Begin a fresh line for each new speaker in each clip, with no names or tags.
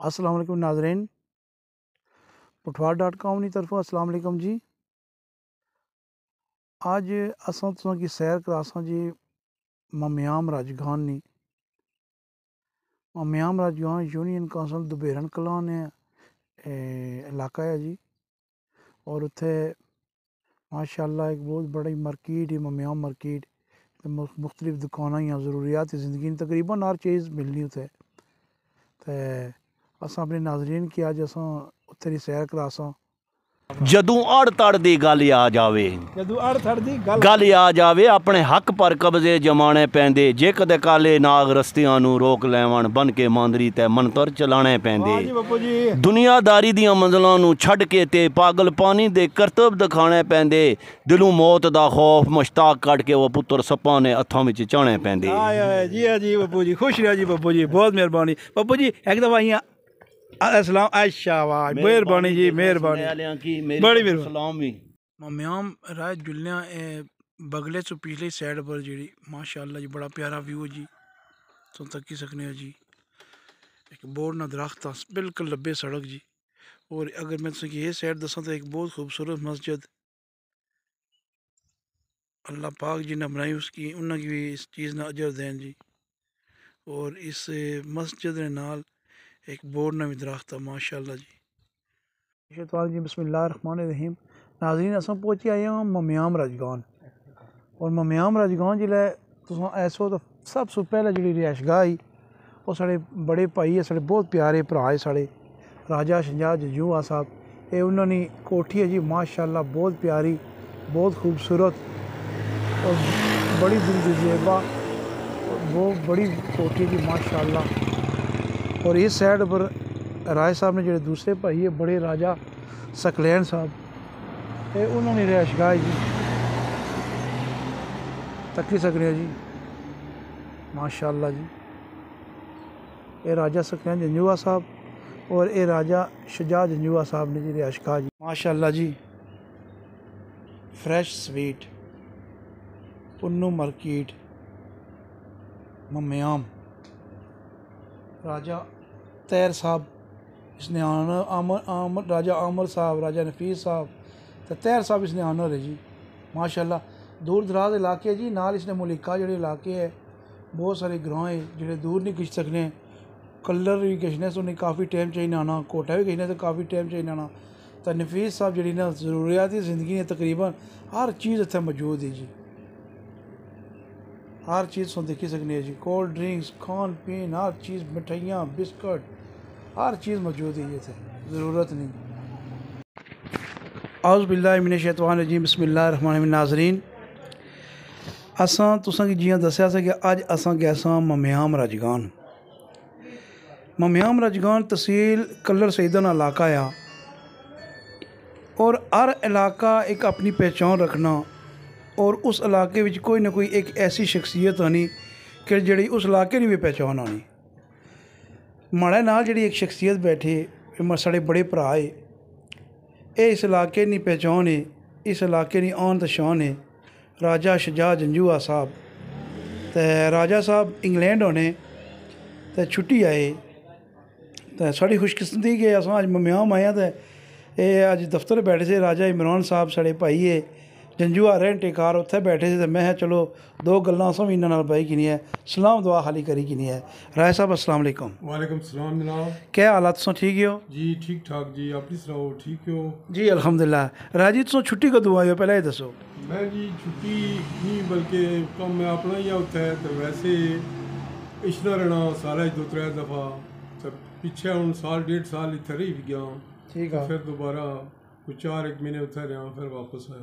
वालेकुम नाजरीन। पुठवार dot com की तरफों वालेकुम जी। अज असां की सैर करासा जी ममयाम राजगान नी। ममयाम राजगान यूनियन कौंसल दुबेरन कलान ने इलाका है जी। और उत्थे माशाल्लाह एक बहुत बड़ी मार्केट है ममयाम मार्केट। मुख्तलिफ़ दुकानां ही ज़रूरियात ज़िंदगी तकरीबन हर चीज़ मिलनी उत्थे। ਅਸਾਂ ਆਪਣੇ ਨਾਜ਼ਰੀਨ ਕੀ ਅੱਜ ਅਸਾਂ ਉੱਥੇ ਦੀ ਸੈਰ ਕਰਾਸਾਂ।
ਜਦੋਂ ਅੜ ਤੜ ਦੀ ਗੱਲ ਆ ਜਾਵੇ।
ਜਦੋਂ ਅੜ ਤੜ ਦੀ ਗੱਲ
ਆ ਜਾਵੇ ਆਪਣੇ ਹੱਕ ਪਰ ਕਬਜ਼ੇ ਜਮਾਣੇ ਪੈਂਦੇ। ਜੇ ਕਦੇ ਕਾਲੇ ਨਾਗ ਰਸਤਿਆਂ ਨੂੰ ਰੋਕ ਲੈਵਣ ਬਨ ਕੇ ਮੰਦਰੀ ਤੇ ਮੰਤਰ ਚਲਾਣੇ ਪੈਂਦੇ। ਦੁਨੀਆਦਾਰੀ ਦੀਆਂ ਮੰਜ਼ਲਾਂ ਨੂੰ ਛੱਡ ਕੇ ਤੇ ਪਾਗਲ ਪਾਣੀ ਦੇ ਕਰਤਬ ਦਿਖਾਣੇ ਪੈਂਦੇ। ਦਿਲੋਂ ਮੌਤ ਦਾ ਖੌਫ ਮਸ਼ਤਾਕ ਕੱਢ ਕੇ ਉਹ ਪੁੱਤਰ ਸੱਪਾਂ ਨੇ ਹੱਥਾਂ ਵਿੱਚ ਚਾਣੇ ਪੈਂਦੇ।
ਆਏ ਆਏ ਜੀ ਆ ਜੀ ਬੱਪੂ ਜੀ। ਖੁਸ਼ ਰਿਹਾ ਜੀ ਬੱਪੂ ਜੀ। ਬਹੁਤ ਮਿਹਰਬਾਨੀ। ਬੱਪੂ ਜੀ ਇੱਕ ਦਵਾਈਆਂ असलाम अच्छा बगले तो पिछली सैड पर जी माशाल्लाह जी बड़ा प्यारा व्यू है जी। तुम तकी सकने जी। एक बोर ना दरख्त बिल्कुल लब्बे सड़क जी। और अगर मैं तुम ये सैड दसा तो एक बहुत खूबसूरत मस्जिद। अल्लाह पाक जी ने बनाई उसकी उन्होंने भी इस चीज़ ने अजर दें जी। और इस मस्जिद ने नाल एक बोर्ड ना भी दरख्त है माशाल्लाह जी। शैतान जी बिस्मिल्लाहिर्रहमानिर्रहीम नाजरीन, असां पहुँची आए हैं ममयाम राजगान और ममयाम राजगान तुस ऐसो तो सब तो पैह्ले जेह्ड़ी रिहायशगाह ही ओह् साढ़े बड़े भाई है साढ़े बहुत प्यारे भ्राऽ है साढ़े, राजा शंजा जजूआ साहब। एह् उन्होंने कोठी है जी, माशाल्लाह बहुत प्यारी, बहुत खूबसूरत, और बड़ी दिलजेबा और बहुत बड़ी कोठी जी, माशाल्लाह। और इस साइड पर राय साहब ने जो दूसरे भाई है, बड़े राजा सकलैन साहब ये उन्होंने ने रिहाइशगाह जी। तक्की सकने आं जी। माशाला जी। ये राजा सकलैन झंझुआ साहब और ये राजा शुजा झंझुआ साहब ने जी रिहाइशगाह जी। माशाला जी। Fresh sweet. पुनू मार्किट। मम्याम राजा तैर साहब, इसने आनर आमर आमर राजा आमर साहब, राजा नफीस साहब तो तैर साहब इसने आनर है जी। माशाल्लाह, दूर दराज इलाके है जी, नाल इसने मुलिका जेह्ड़े इलाके है, बहुत सारे ग्रां है, जेह्ड़े दूर नहीं खिच्च सकने। कलर भी खिच्चने से उन्हें काफ़ी टाइम चाहिए आना कोटा भी खिच्चने तो काफ़ी टाइम चाहिए आना। तो नफीस साहब ना जरूरियात ज़िंदगी ने तकरीबन हर चीज़ इत्थै मौजूद है जी। हर चीज़ तुस दिक्खी सकने हो जी। कोल्ड ड्रिंक्स, खान पीन, हर चीज़, मिठाइयाँ, बिस्कुट, हर चीज़ मौजूद है जी इत्थै ज़रूरत नहीं। औज़ बिल्लाहि मिनश शैतान रजीम बिस्मिल्लाहिर नाज़रीन असां तुसां गी जियाँ सा कि अज्ज असां सां ममयाम राजगान। ममयाम राजगान तहसील कलर सईदन इलाका आ। और हर इलाका एक अपनी पहचान रखना और उस इलाके कोई ना कोई एक ऐसी शख्सियत होनी कि जी उस इलाके भी पहचान आनी माड़े ना जी एक शख्सियत बैठे सड़े बड़े भ्रा है इस इलाके नहीं पहचान है इस इलाके आन तशान है राजा शजा जंजुआ साहब। ते राजा साहब इंग्लैंड होने, ते छुट्टी आए। ते साड़ी खुशकिस्मती के अस अज मम्याम आए ते अज दफ्तर बैठे से राजा इमरान साहब साढ़े भाई है ਜੰਜੂਆ ਰਹਿਣ ਟਿਕਾਰ ਉੱਥੇ ਬੈਠੇ ਸੀ ਤੇ ਮੈਂ ਕਿਹਾ ਚਲੋ ਦੋ ਗੱਲਾਂ ਸਭ ਇਹਨਾਂ ਨਾਲ ਬਾਈ ਕਿਨੀ ਹੈ ਸਲਾਮ ਦੁਆ ਖਾਲੀ ਕਰੀ ਕਿਨੀ ਹੈ ਰਾਏ ਸਾਹਿਬ
ਅਸਲਾਮ ਅਲੈਕਮ
ਵਾਲੇਕਮ ਸਲਾਮ ਜਨਾਬ ਕੀ ਹਾਲਾਤ
ਸੋ ਠੀਕ ਹੋ ਜੀ ਠੀਕ ਠਾਕ ਜੀ ਆਪਣੀ ਸੁਣਾਓ
ਠੀਕ ਹੋ ਜੀ ਅਲਹਮਦੁਲਿਲਾ ਰਾਜੀਤ ਸੋ ਛੁੱਟੀ ਕਦੋਂ ਆਇਓ ਪਹਿਲਾਂ ਇਹ
ਦੱਸੋ ਮੈਂ ਜੀ ਛੁੱਟੀ ਨਹੀਂ ਬਲਕਿ ਕੰਮ ਮੈਂ ਆਪਣਾ ਹੀ ਆ ਉੱਥੇ ਤੇ ਵੈਸੇ ਇਸ਼ਨਾ ਰਣਾ ਸਾਰਾ ਦੋ ਤਰੇ ਦਫਾ ਪਿੱਛੇ ਹੁਣ ਸਾਲ ਡੇਢ ਸਾਲ ਇੱਥੇ ਰਹੀ ਗਿਆ
ਠੀਕ
ਆ ਫਿਰ ਦੁਬਾਰਾ कोई चार एक महीने उत्थे रहा फिर वापस आया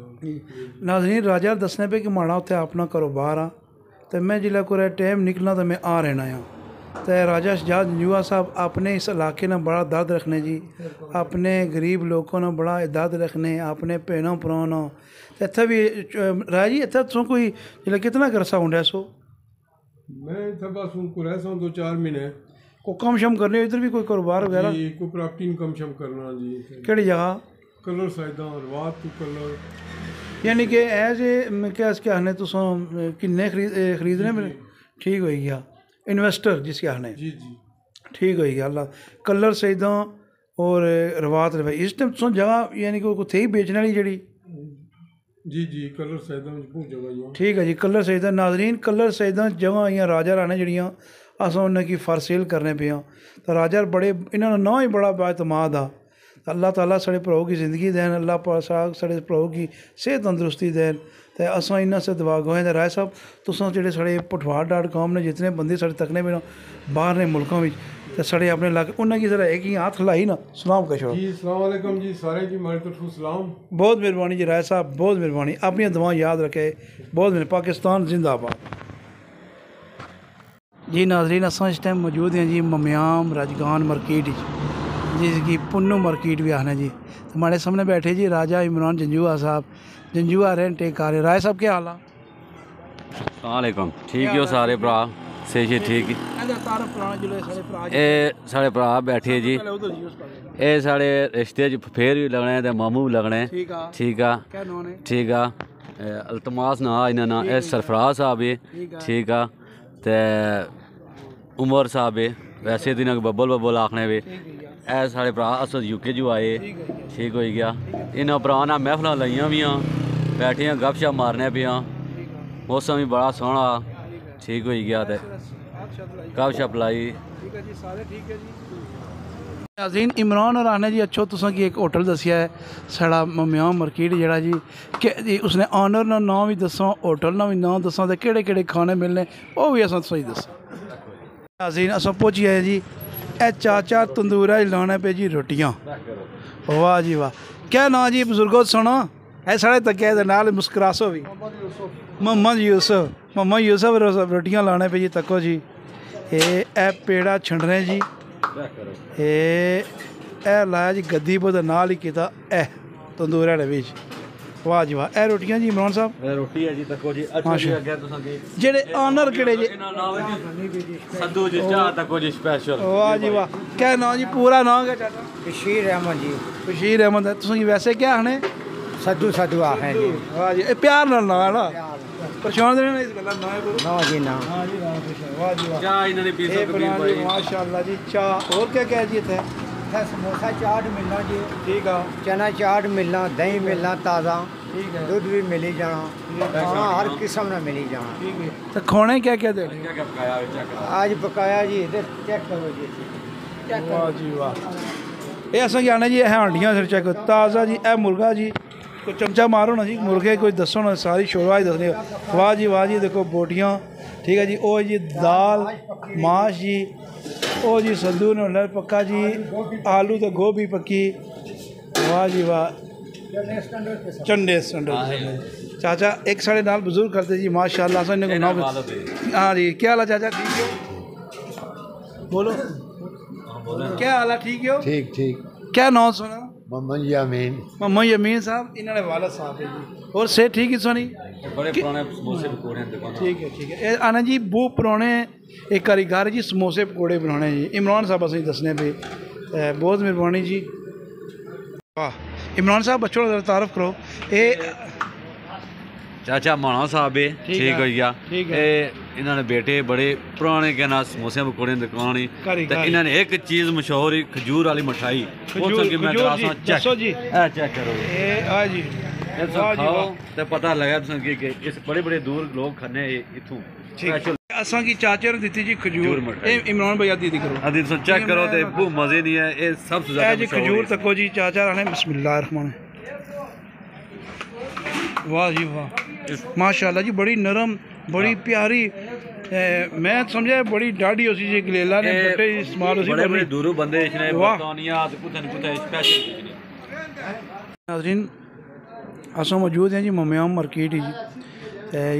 नाजरीन राजा दसने पे कि माड़ा उत्थे अपना कारोबार आ। ते मैं जिल्लै कुदै टाइम निकलना तो मैं आ रहना आ। ते राजा शजाद जंजूआ साहब अपने इस इलाके ने बड़ा दर्द रखने जी। अपने गरीब लोगों ने बड़ा दर्द रखने अपने भैनों भ्राओं ते इत्थै भी राजा जी इत्थै तुसें कोई जिल्लै कितना करसा होंदा सो?
मैं इत्थे बस हूँ को रह दो चार महीने।
को कम शम करने इधर भी कोई कारोबार वगैरह?
कोई प्रॉपर्टी इनकम शम करना जी।
केह्ड़ी जगह?
कलर साइदा रवात तो कलर
यानी कि एज ए क्या क्या आखने तुस किन्ने खरीद ए, खरीदने में ठीक हो गया इन्वेस्टर जिसके आखने
जी जी
ठीक होई गया अल्लाह कलर सईदा और रवात रवाई इस टाइम तुम जगह यानी कि कुत्थे ही बेचने वाली जड़ी
जी जी कलर सैदा ਵਿੱਚ ਬਹੁਤ ਜਗ੍ਹਾ ਹੀ
ठीक है जी कलर सईदा नाजरीन कलर सईदा जगह आइयां राजा राने जड़ियां अस उन्हें की फर सेल करने पे हाँ तो राजा बड़े इन्होंने ना ही बड़ा बातमाद आ अल्लाह तला सड़े प्रभु की ज़िंदगी देन अल्लाह पाक सड़े प्रभु की सेहत तंदरुस्ती देन ते असां इन्ना से दवा गोहें ते राय साहब तुस जो साढ़े पठवार डाट कॉम ने जितने बंदे साढ़े तकने बिना बाहर ने मुल्कों में तो सड़े अपने इलाके उन्होंने जरा एक ही हाथ लाई ना सलाम कशो
जी सलाम जी सारे जी मेरे तो सलाम
बहुत मेहरबानी जी राय साहब बहुत मेहरबानी अपन दवा याद रखे बहुत मेहरबानी पाकिस्तान जिंदाबाद जी नाजरीन अस इस टाइम मौजूद हैं जी मम्याम राजगान मार्केट जिसकी पुन्नू मार्केट भी आखना जी तो हमारे सामने बैठे जी राजा इमरान जंजुआ साहब जंजुआ रहन टेकार राय साहब क्या हाल
ਵਾਲੇਕਮ ਠੀਕ ਹੋ ਸਾਰੇ ਭਰਾ ਸੇ ਜੀ ਠੀਕ ਇਹ ਸਾਡੇ ਭਰਾ ਬੈਠੇ ਜੀ ਇਹ ਸਾਡੇ ਰਿਸ਼ਤੇ 'ਚ ਫੇਰ ਵੀ ਲੱਗਣੇ ਤੇ ਮਾਮੂ ਵੀ ਲੱਗਣੇ
ठीक आ
ਠੀਕ ਆ
क्या नॉन है
ਠੀਕ ਆ ਇਹ ਅਲਤਮਾਸ ਨਾ ਇਹਨਾਂ ਨਾਲ ਇਹ ਸਰਫਰਾਜ਼ ਸਾਹਿਬ ਏ
ठीक आ
ਠੀਕ ਆ ਤੇ ਉਮਰ ਸਾਹਿਬ ਏ ਵੈਸੇ ਦਿਨਾਂ ਬੱਬਲ ਬੱਬਲ ਆਖਣੇ ਵੇ ਇਹ ਸਾਡੇ ਭਰਾ ਅਸਦ ਯੂਕੇ ਜੋ ਆਏ ਠੀਕ ਹੋਈ ਗਿਆ ਇਹਨਾਂ ਭਰਾ ਨਾਲ ਮਹਿਫਲਾਂ ਲਾਈਆਂ ਵੀਆਂ ਬੈਠੀਆਂ ਗੱਪਸ਼ਪ ਮਾਰਨੇ ਪਿਆ ਮੌਸਮ ਵੀ ਬੜਾ ਸੋਹਣਾ ਠੀਕ ਹੋਈ ਗਿਆ ਤੇ ਗੱਪਸ਼ਪ ਲਾਈ
ठीक है जी सारे ठीक है जी नाज़रीन इमरान और आने जी अच्छो तुसा की एक होटल दसिया है साढ़ा मम्याम मार्केट जेड़ा जी कि जी उसने ऑनर ना नाम भी दसो होटल ना भी नाम दसो ते केड़े केड़े खाने मिलने वो भी असां तुसें दसो नाज़रीन असां पहुंची आए जी ਇਹ ਚਾਚਾ ਤੰਦੂਰਾ ਹੀ ਲਾਉਣਾ ਪਏ ਜੀ ਰੋਟੀਆਂ। ਵਾਹ ਜੀ ਵਾਹ। ਕਿਆ ਨਾਂ ਜੀ ਬਜ਼ੁਰਗੋ, ਸੁਣੋ। ਇਹ ਸਾਰੇ ਤੱਕੇ ਦੇ ਨਾਲ ਮੁਸਕਰਾਸ ਹੋਵੀ ਮੁਹੰਮਦ ਯੂਸਫ। ਮੁਹੰਮਦ ਯੂਸਫ ਰੋਟੀਆਂ ਲਾਉਣੇ ਪਏ ਜੀ ਤੱਕੋ ਜੀ। ਇਹ ਇਹ ਪੇੜਾ ਛੰਡ ਰਹੇ ਜੀ। ਇਹ ਇਹ ਲਾਇਆ ਜੀ ਗੱਦੀ ਪੋ ਦੇ ਨਾਲ ਹੀ ਕੀਤਾ ਇਹ ਤੰਦੂਰਾ ਦੇ ਵਿੱਚ। ਵਾਹ ਜੀ ਵਾਹ। ਇਹ ਰੋਟੀਆਂ ਜੀ ਇਮਰਾਨ ਸਾਹਿਬ?
ਇਹ ਰੋਟੀ ਹੈ ਜੀ ਤੱਕੋ ਜੀ। ਅੱਛਾ ਜੀ ਅੱਗੇ ਤੁਸੀਂ ਕੀ
ਜਿਹੜੇ ਆਨਰ ਕਿਹੜੇ ਜੀ?
ਸੱਦੂ ਜੀ ਚਾਹ ਤੱਕੋ ਜੀ ਸਪੈਸ਼ਲ
ਵਾਹ ਜੀ ਵਾਹ। ਕਹਿ ਨਾਮ ਜੀ? ਪੂਰਾ ਨਾਮ ਹੈ ਚਾਚਾ
ਬਸ਼ੀਰ ਅਹਿਮਦ ਜੀ।
ਬਸ਼ੀਰ ਅਹਿਮਦ ਤੁਸੀਂ ਵੈਸੇ ਕਿਹਾ ਹਨੇ
ਸੱਦੂ ਸੱਦੂ ਆ ਹੈ ਜੀ।
ਵਾਹ ਜੀ। ਇਹ ਪਿਆਰ ਨਾਲ ਨਾਮ ਹੈ ਨਾ? ਦੇ ਨਾ ਇਸ ਗੱਲਾਂ ਨਾ ਕਰੋ
ਨਾ ਜੀ ਨਾ।
ਹਾਂ ਜੀ ਵਾਹ ਜੀ ਵਾਹ।
ਚਾਹ ਇਹਨਾਂ ਨੇ ਪੀਸੋ
ਕਬੀਰ
ਭਾਈ।
ਮਾਸ਼ਾਅੱਲਾ ਜੀ ਚਾਹ। ਹੋਰ ਕੀ ਕਹਿ ਜੀ ਇੱਥੇ?
इत्थै समोसा चाट मिलना जी
ਠੀਕ ਆ
चना चाट मिलना दही मिलना ताज़ा
ਠੀਕ ਹੈ
दुध भी मिली जाना खाना हर किस्म का मिली जाना
ਠੀਕ ਹੈ ਤੇ ਖਾਣੇ ਕਿਆ ਕਿਆ ਦੇਣੇ
ਕਿਆ ਕਿਆ ਪਕਾਇਆ ਵਿੱਚ ਚੱਕ
आज पकाया जी इधर चेक करो जी चेक
ਵਾਹ ਜੀ ਵਾਹ ਇਹ ਅਸਾਂ ਕੀ ਆਣਾ ਜੀ ਇਹ ਹਾਂਡੀਆਂ ਸਿਰ ਚੈੱਕ ਤਾਜ਼ਾ ਜੀ ਇਹ ਮੁਰਗਾ ਜੀ ਕੋਈ ਚਮਚਾ ਮਾਰੋ ਨਾ ਜੀ ਮੁਰਗੇ ਕੋਈ ਦੱਸੋ ਨਾ ਸਾਰੀ ਸ਼ੋਰਵਾ ਹੀ ਦੱਸਣੀ ਵਾਹ ਜੀ ਵਾਹ ਜੀ ਦੇਖੋ ਬੋਟੀਆਂ ਠੀਕ ਹੈ ਜੀ ਉਹ ਜੀ ਦਾਲ ਮਾਸ਼ ਜੀ ओ जी संधू ने हुनर पक्का जी आलू तो गोभी पक्की। वाह जी वाह। चंडे चाचा एक साढ़े नाल बुज़ुर्ग करते जी माशाल्लाह असें इनको नाम हाँ। जी क्या हाल है चाचा? ठीक हो? बोलो। हाँ, क्या हाल है? ठीक हो?
ठीक ठीक।
क्या नाम सुना? और सेठ ठीक
समोसे
पकौड़े है ठीक है आना जी बहुत पुराने जी समोसे पकौड़े बनाने जी। इमरान साहब असि दसने पे बहुत मेहरबानी जी। वाह। इमरान साहब बच्चों तारफ करो। ये
ਚਾਚਾ ਮਾਣਾ ਸਾਹਿਬ ਏ
ਠੀਕ
ਠੀਕ
ਆ,
ਹੋਈ ਗਿਆ
ਠੀਕ ਹੈ।
ਇਹ ਇਹਨਾਂ ਨੇ ਬੇਟੇ ਬੜੇ ਪੁਰਾਣੇ ਕਹਿੰਦਾ ਸਮੋਸੇ ਪਕੌੜੇ ਦੀ ਦੁਕਾਨ ਹੀ
ਕਾਰੀਗਰ।
ਤੇ ਇਹਨਾਂ ਨੇ ਇੱਕ ਚੀਜ਼ ਮਸ਼ਹੂਰ ਹੀ ਖਜੂਰ ਵਾਲੀ ਮਠਾਈ ਉਹ
ਖਜੂਰ-
ਸੰਗੀ ਮੈਂ
ਖਜੂਰ
ਕਰਾ
ਜੀ,
ਸਾਂ
ਦੱਸੋ
ਚੈੱਕ
ਜੀ।
ਇਹ ਚੈੱਕ ਕਰੋ
ਇਹ ਆ ਜੀ
ਇਹ
ਵਾਹ
ਸਭ
ਜੀ
ਖਾਓ
ਵਾਹ
ਤੇ ਪਤਾ ਲੱਗਾ ਤੁਸੀਂ ਕਿ ਕਿ ਇਸ ਬੜੇ ਬੜੇ ਦੂਰ ਲੋਕ ਖਾਣੇ ਇਥੋਂ
ਠੀਕ ਅਸਾਂ ਕੀ ਚਾਚੇ ਨੇ ਦਿੱਤੀ ਜੀ ਖਜੂਰ
ਖਜੂਰ ਮਠਾਈ।
ਇਹ ਇਮਰਾਨ ਭਈਆ ਦੀਦੀ ਕਰੋ
ਅਦੀ ਤੁਸੀਂ ਚੈੱਕ ਕਰੋ ਤੇ ਬਹੁਤ ਮਜ਼ੇ ਨਹੀਂ ਹੈ ਇਹ ਸਭ ਤੋਂ
ਇਹ
ਜ਼ਿਆਦਾ
ਜੀ
ਮਸ਼ਹੂਰ
ਖਜੂਰ
ਹੈ।
ਤੱਕੋ ਜੀ ਚਾਚਾ ਰਾਣੇ ਬਿਸਮਿਲ੍ਲਾਹਿਰ ਰਹਿਮਾਨ वाह जी वाह। माशाल्लाह जी बड़ी नरम बड़ी हाँ। प्यारी ए, मैं समझा बड़ी
डाढ़ी
उसी जी गलेला
ने बटे
इस्तेमाल
उसी बड़े दूर
बंदे
इसने बतानिया तो कुतन कुतन स्पेशल
नाजरीन अस मौजूद हैं जी मम्याम मार्केट जी।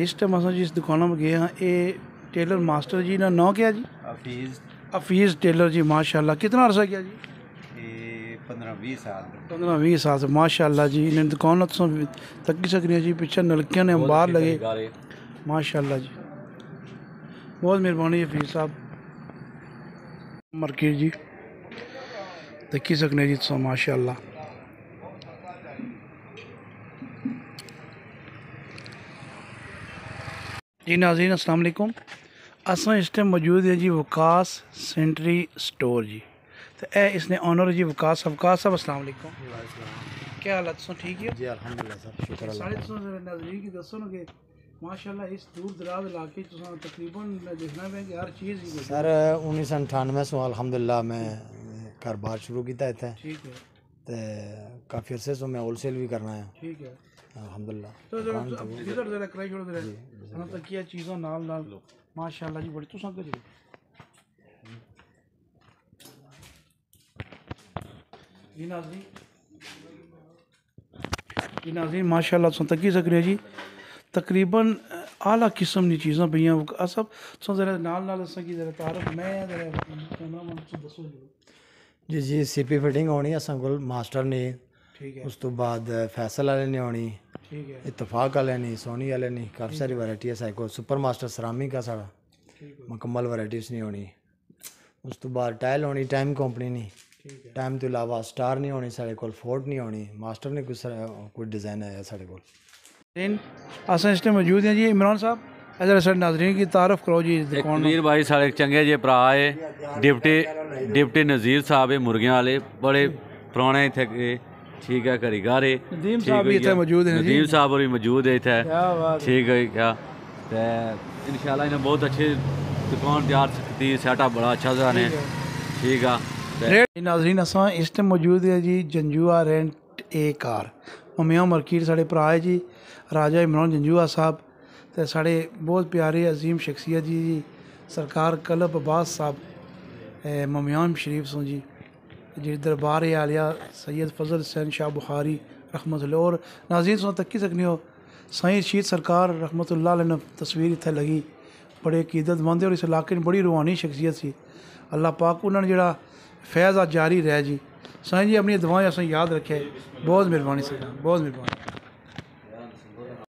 इस टाइम अस जिस दुकान में गए हैं ये टेलर मास्टर जी ना नौ क्या जी?
हफीज़
हफीज़ टेलर जी माशाल्लाह। कितना अरसा किया जी?
पंद्रह बीस साल
पंद्रह बीस साल से माशाल्लाह जी इन्हें दुकान तुम तकी सकनी जी पिछले नलकियाँ ने बाहर लगे। माशाल्लाह जी। बहुत मेहरबानी हफीज़ साहब। मार्केट जी तकी सकने जी तुम माशाल्लाह। जी नाजीन अस्सलाम वालेकुम। असां इस टाइम मौजूद है जी वकास सेंट्री स्टोर जी। तो ए इसने ऑनर जी वकास वकास साहब अस्सलाम वालेकुम। क्या हालत सो ठीक है?
जी अल्हम्दुलिल्लाह सर शुक्र
साढ़े तुम नज़दीक की दसो ना कि माशाल्लाह इस दूर दराज इलाके तकरीबन देखना है कि हर चीज़ ही
सर उन्नीस सौ अठानवे सौ अल्हम्दुलिल्लाह मैं कारोबार शुरू किया
ठीक है।
ते काफ़ी अरसे से मैं होलसेल भी करना है
ठीक है। तो जरा अब इधर जरा कराई छोड़ो जरा। हम तक किया चीज़ों नाल नाल माशाल्लाह जी बड़ी तुसां करी जी नाज़रीन। जी नाज़रीन माशाल्लाह तुसां तकी सकदे जी। तकरीबन आला किस्म दी चीज़ां पईयां अस तुसां जरा नाल नाल असां की जरा तारफ मैं जरा जी।
जी जी सीपी फिटिंग होनी असां कोल मास्टर ने। उस तो बाद फैसल वाले ने होनी। इतफाक वाले ने सोनी वाले ने काफ़ी सारी वैरायटी है साढ़े कोल। सुपर मास्टर सरामिक है साढ़ा मुकम्मल वैरायटी नहीं होनी। उस तो बाद टाइल होनी टाइम कंपनी नहीं टाइम तो इलावा स्टार नहीं होनी साढ़े कोल फोर्ट नहीं होनी मास्टर ने कुछ कोई डिज़ाइन है साढ़े कोल
नाज़रीन असां इस टाइम मौजूद हैं जी इमरान साहब इधर साढ़े नाज़रीन की तारफ करो जी इस दुकान
ਵੀਰ ਭਾਈ ਸਾਡੇ ਚੰਗੇ ਜੇ ਭਰਾ ਏ ਡਿਪਟੀ ਡਿਪਟੀ ਨਜ਼ੀਰ ਸਾਹਿਬ ਏ ਮੁਰਗੀਆਂ ਵਾਲੇ ਬੜੇ ਪੁਰਾਣੇ ਇੱਥੇ ਕੇ ਠੀਕ ਹੈ ਕਾਰੀਗਰ ਏ
ਨਦੀਮ
ਠੀਕ
ਸਾਹਿਬ ਵੀ
ਹੋਈ
ਇੱਥੇ
ਆ।
ਮੌਜੂਦ ਨੇ ਜੀ।
ਨਦੀਮ ਸਾਹਿਬ ਵੀ ਮੌਜੂਦ ਹੈ ਇੱਥੇ
क्या बात
ਠੀਕ ਹੈ ਕਿਆ ਤੇ ਇਨਸ਼ਾਅੱਲਾ ਇਹਨੇ ਬਹੁਤ ਅੱਛੇ ਦੁਕਾਨ ਤਿਆਰ ਕੀਤੀ ਸੈਟਅਪ ਬੜਾ ਅੱਛਾ ਜਿਹਾ ਨੇ ਠੀਕ ਆ ਤੇ
रेट नाजरीन, असां इस टाइम मौजूद है जी जंजुआ रेंट ए कार ममिया मार्किट साढ़े भरा है जी, राजा इमरान जंजुआ साहब, ते साढ़े बहुत प्यारे, अजीम शख्सियत जी जी, सरकार कलब अब्बास साहब ममियाम शरीफ सों जी जी दरबार आलिया सैयद फजल हुसैन शाह बुखारी रहमत और नाजीन सो तक्की सकनी हो, साईं रशीद सरकार रहमत ने तस्वीर इतने लगी, बड़े अकीदतमंद और इस इलाके बड़ी रूहानी शख्सियत सी। अल्लाह पाक उन्होंने जड़ा फैज़ आ जारी रह जी। साईं जी अपनी दवाएँ असं याद रखे। बहुत मेहरबानी सर। बहुत मेहरबानी।